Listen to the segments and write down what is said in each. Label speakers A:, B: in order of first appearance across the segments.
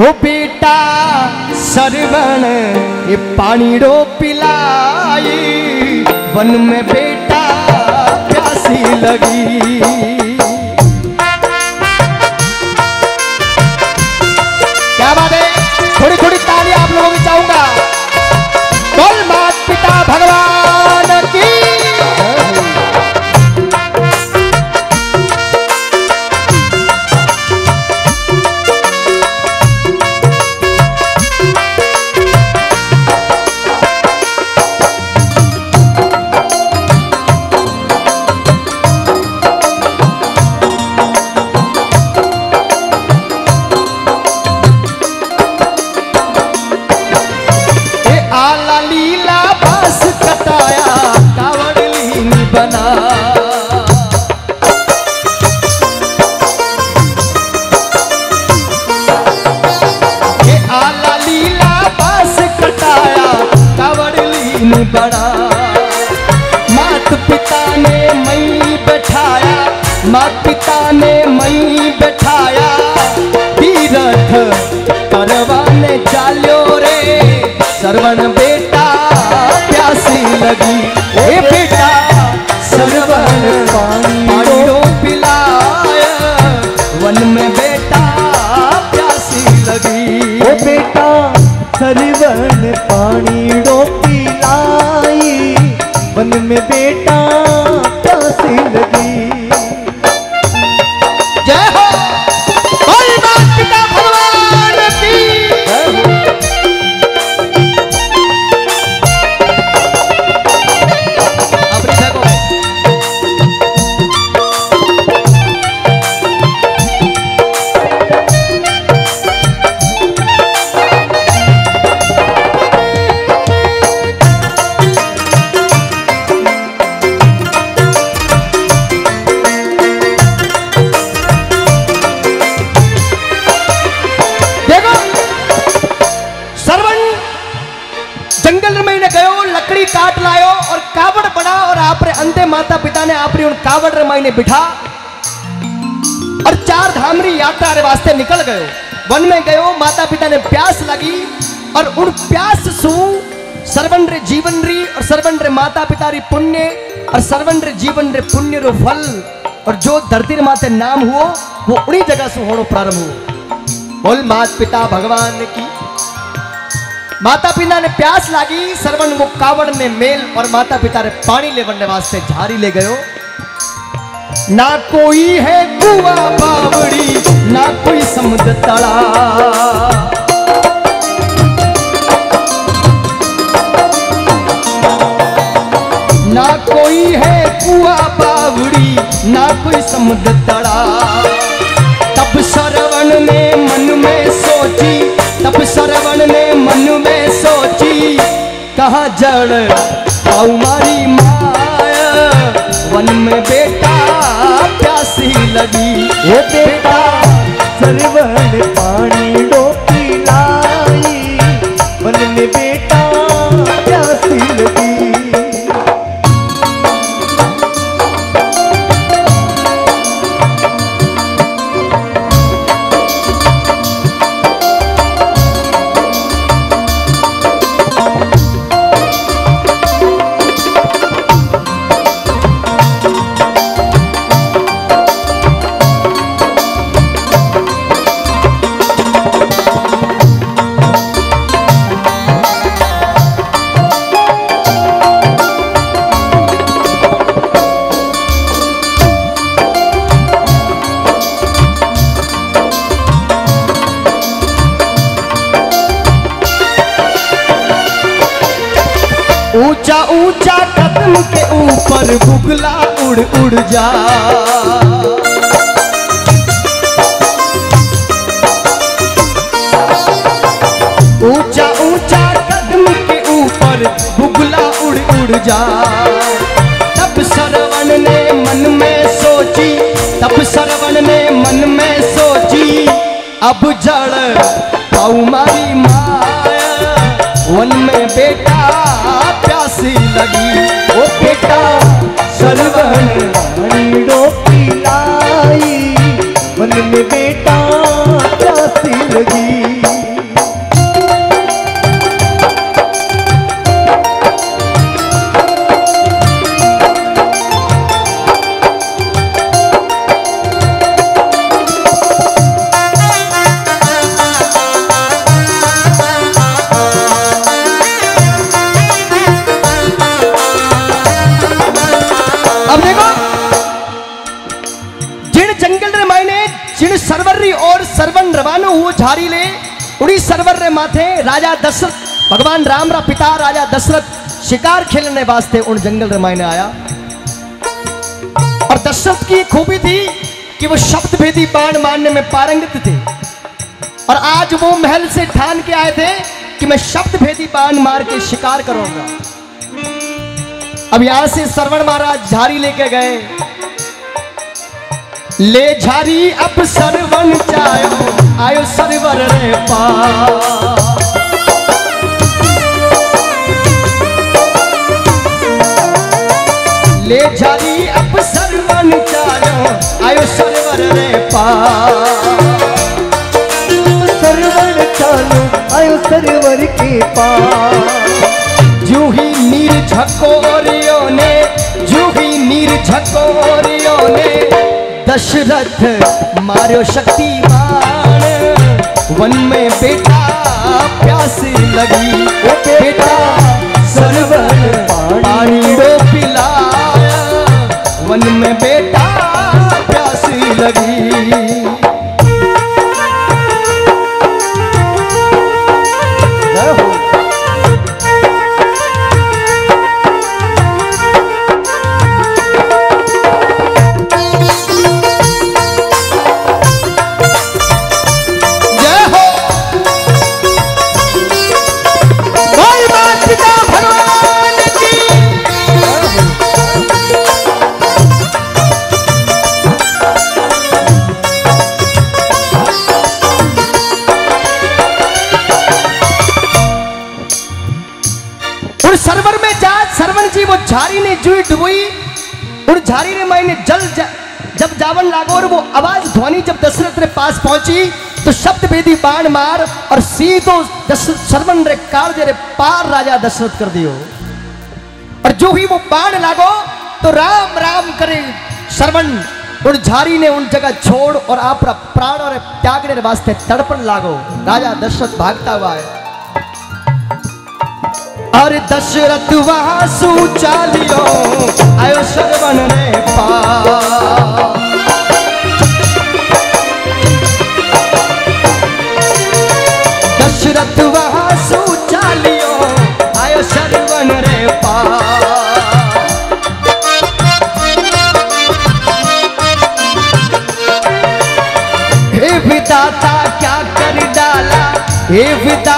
A: ओ बेटा सरवण ये पानी रो पिलाई। वन में बेटा प्यासी लगी। कावड़ बड़ा। मात पिता ने मई बैठाया मात पिता ने मई बैठाया। तीरथ परवाने चालो रे, सरवण बेटा प्यासी लगी। ए बेटा बेटा प्यासी लगी। पिता ने उन कावड़ रे मायने बिठा और चार धामरी यात्रा रे वास्ते निकल गयो। वन में गयो माता पिता ने प्यास लगी और उन प्यास सु सरवन रे जीवन री और सरवन रे माता पिता री पुण्य और सरवन रे जीवन रे पुण्य रो फल और जो धरती माते नाम हुओ, वो उन्हीं जगह से होनो प्रारंभ हुओ। बोल मात पिता भगवान की। माता पिता ने प्यास लागी सरवन वो कावड़ ने मेल और माता पिता ने पानी ले बनने वास्ते झारी ले गयो। ना कोई है कुआ बावड़ी, ना कोई समुद्र तड़ा ना कोई है कुआ बावड़ी, ना कोई समुद्र तड़ा तब सरवण ने मन में सोची, तब सरवण ने मन में सोची, कहा जड़ पाऊ मारी?
B: ओ बेटा सरवण
A: कदम के ऊपर बुगला उड़ उड़ जा। ऊँचा ऊँचा कदम के ऊपर बुगला उड़ उड़ जा। तब सरवण ने मन में सोची, तब सरवण ने मन में सोची, अब जड़ पाऊ मारी माया, वन में बेटा सरवण झारी ले। उड़ी सरवर रे माथे राजा दशरथ, भगवान राम रा पिता राजा दशरथ शिकार खेलने वास्ते उन जंगल रे मायने आया। और दशरथ की खूबी थी कि वो शब्द भेदी बाण मारने में पारंगत थे। और आज वो महल से ठान के आए थे कि मैं शब्द भेदी बाण मार के शिकार करूँगा। अब यहाँ से सरवण महाराज झारी लेके गए। ले झारी अब सरवण चायो आयो सरवर रे पा ले झारी अब सरवण चायो आयो सरवर रे पा
B: सरवण चालो आयो सरवर के पास।
A: जूही नीर झकोरियों ने जूही नीर झकोरियों ने दशरथ मारो शक्तिमान। वन में बेटा, प्यास लगी। बेटा सरवर पानी पिलाया। वन में बेटा, प्यास लगी। जुई डुबोई उन झारी ने मैंने जल ज, जब जावन लागो और वो आवाज़ ध्वनि जब दशरथ रे पास पहुँची तो शब्द भेदी बाण मार और सीधो सरवन रे काल रे पार राजा दशरथ कर दियो। और जो ही वो बाण लागो तो राम राम करे सरवन उन झारी ने उन जगह छोड़ और आप प्राण और त्यागने रे वास्ते तड़पण लागो। राजा दशरथ भागता हुआ है और दशरथ वहाँ सुचालियो आयो सरवन रे पा दशरथ वहाँ सुचालियो आयो सरवन रे पा हे विदाता क्या कर डाला? हे विदाता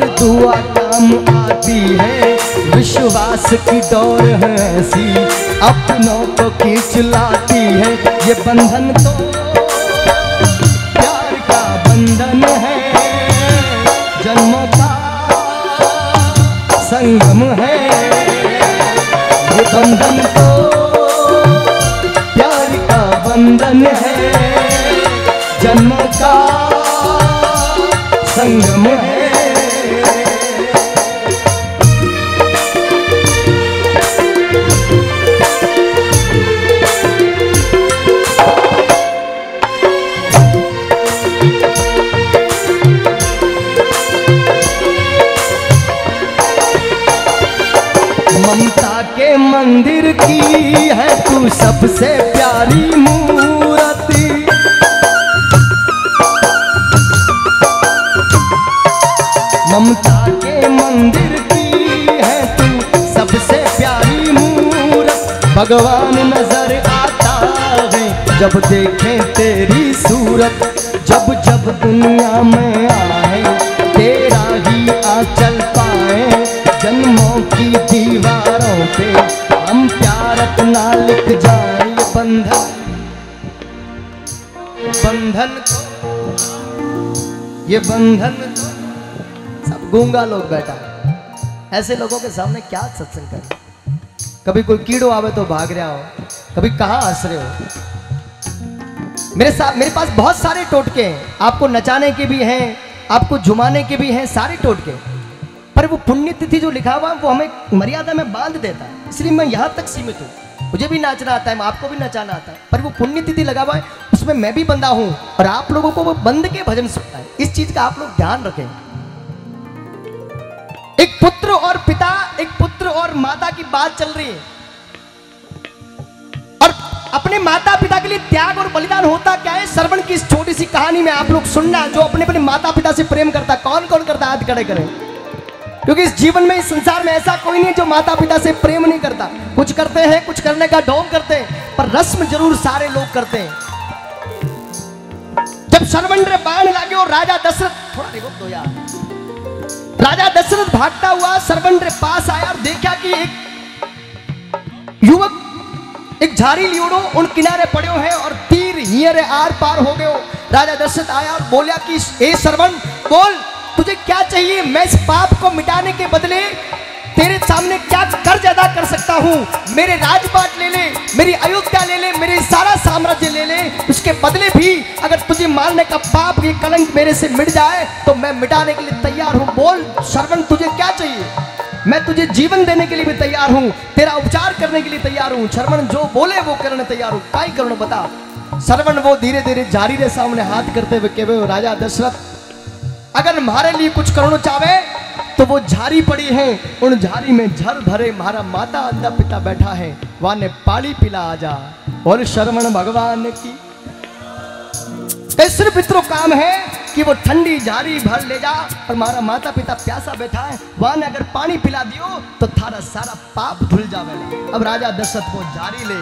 A: हर दुआ काम आती है। विश्वास की डोर है ऐसी, अपनों को खींच लाती है। ये बंधन तो प्यार का बंधन है। जन्मों का संगम है। ये बंधन तो प्यार का बंधन है। जन्म का संगम है। मंदिर की है तू सबसे प्यारी मूर्ति। ममता के मंदिर की है तू सबसे प्यारी मूरत। भगवान नज़र आता है जब देखें तेरी सूरत, जब जब दुनिया में आए बंधन ये बंधन सब गूँगा लोग बैठा ऐसे लोगों के सामने क्या सत्संग करें? कभी कोई कीड़ो आवे तो भाग रहा हो, कभी कहाँ हंस रहे हो? मेरे साथ मेरे पास बहुत सारे टोटके हैं। आपको नचाने के भी हैं, आपको झुमाने के भी हैं, सारे टोटके। पर वो पुण्यतिथि जो लिखा हुआ वो हमें मर्यादा में बाँध देता है। इसलिए मैं यहाँ तक सीमित हूँ। मुझे भी नाचना आता है आपको भी नचाना आता है। पर वो पुण्यतिथि लगा हुआ है, उसमें मैं भी बंदा हूँ और आप लोगों को वो बंद के भजन सुनता है। इस चीज़ का आप लोग ध्यान रखें। एक पुत्र और पिता, एक पुत्र और माता की बात चल रही है। और अपने माता पिता के लिए त्याग और बलिदान होता क्या है? श्रवण की इस छोटी सी कहानी में आप लोग सुनना जो अपने अपने माता पिता से प्रेम करता कौन कौन करता हाथ खड़े करें। क्योंकि इस जीवन में, इस संसार में ऐसा कोई नहीं जो माता पिता से प्रेम नहीं करता। कुछ करते हैं, कुछ करने का ढोंग करते हैं, पर रस्म ज़रूर सारे लोग करते हैं। जब श्रवण रे बाण लागे और राजा दशरथ, थोड़ा देखो दो यार। राजा दशरथ भागता हुआ सरवन रे पास आया और देखा कि एक युवक, एक झाड़ी लियोड़ो उन किनारे पड़े हैं और तीर हियर आर पार हो गए राजा दशरथ आया और बोला कि, ए सरवन बोल तुझे क्या चाहिए? मैं इस पाप को मिटाने के बदले तेरे सामने क्या कर्ज अदा कर सकता हूँ? मेरे राजपाट ले ले, मेरी अयोध्या ले ले, मेरे सारा साम्राज्य ले ले। उसके बदले भी अगर तुझे मारने का पाप ये कलंक मेरे से मिट जाए तो मैं मिटाने के लिए तैयार हूँ। बोल, श्रवण, तुझे क्या चाहिए? मैं तुझे जीवन देने के लिए भी तैयार हूँ। तेरा उपचार करने के लिए तैयार हूँ। श्रवण, जो बोले वो करने तैयार हूँ। काय करो बता? श्रवण वो धीरे धीरे जारी रे सामने हाथ करते हुए केवे राजा, दशरथ अगर हमारे लिए कुछ करना चाहे तो वो झारी पड़ी है। उन झारी में झर भरे मारा माता अंधा पिता बैठा है। वाने पाली पिला आजा। और शरवण भगवान की। सिर्फ़ इतना काम है कि वो ठंडी झारी भर ले जा और मारा माता पिता प्यासा बैठा है। वहाँ ने अगर पानी पिला दियो तो थारा सारा पाप धुल जावे। अब राजा दशरथ को झारी ले।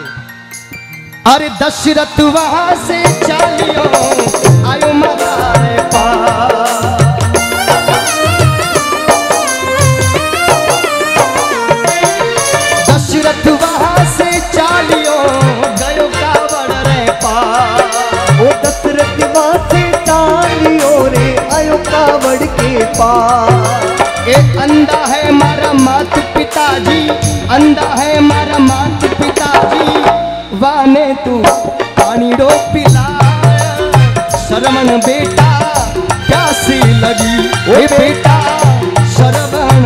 A: अरे दशरथ, वहाँ से चालियो। आयो मारे अंधा है मारा मात पिताजी अंधा है मारा मात पिताजी। वाने तू पानी रो पिला शरवण बेटा प्यासी लगी। ओ बेटा शरवण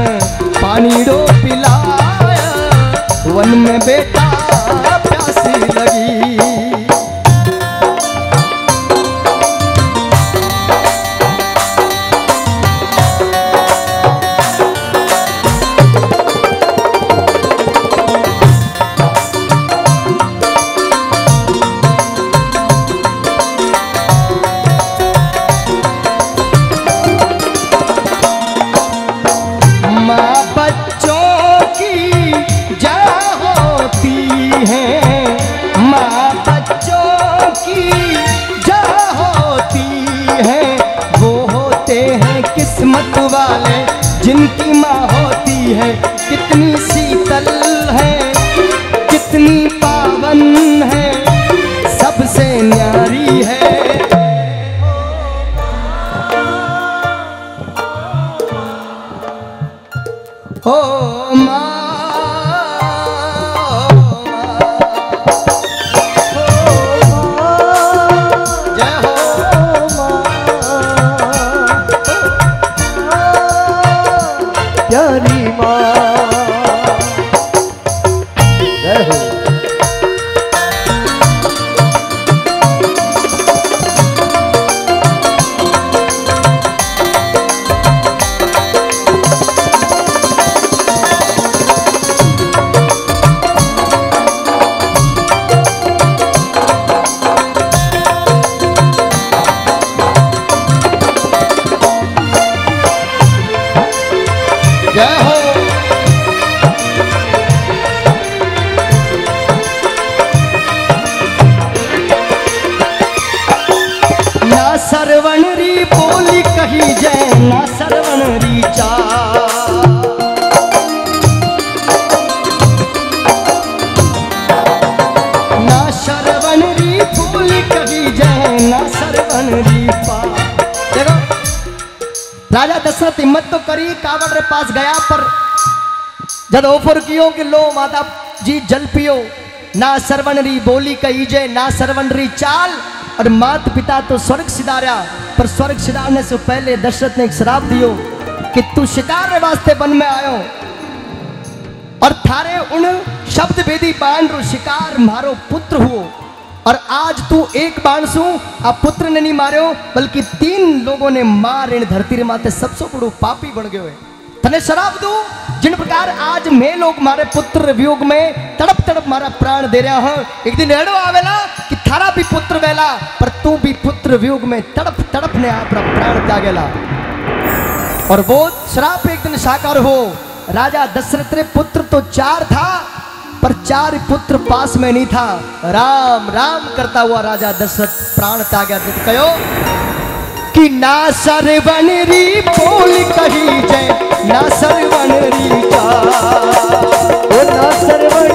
A: पानी रो पिला वन में बेटा जब ऑफ़र कियो कि लो माता जी, जल पियो। ना सरवण री बोली कही जे ना सरवण री चाल। और मात पिता तो स्वर्ग सिधारा, पर स्वर्ग सिधारने से पहले दशरथ ने एक श्राप दियो कि तू शिकार वास्ते वन में आयो। और थारे उन शब्द वेदी बाण रो शिकार मारो पुत्र हुओ। और आज तू एक बाण सु आ पुत्र ने नहीं मारो, बल्कि तीन लोगों ने मार इन धरती रे माते सबसे बड़ो पापी बन गयो है। तने शराब दू? जिन प्रकार आज मैं लोग मारे पुत्र वियोग में तड़प तड़प मारा प्राण दे रहा हूँ, एक दिन एड़ो आवेला कि थारा भी पुत्र वेला, पर तू भी पुत्र वियोग में तड़प तड़प ने आप प्राण त्यागेला। और वो श्राप एक दिन साकार हो, राजा दशरथ रे पुत्र तो चार था, पर चार पुत्र पास में नहीं था। राम राम करता हुआ राजा दशरथ प्राण त्यागा कहो कि ना सरवण री बोल कही जय ना सरवण री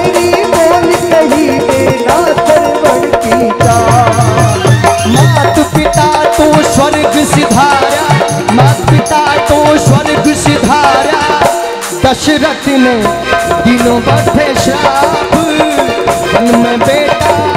B: री बोल कही के ना की।
A: मात पिता तो स्वर्ग सिधारा मात पिता तो स्वर्ग सिधारा। दशरथ ने दिनों बढ़े श्राप में बेटा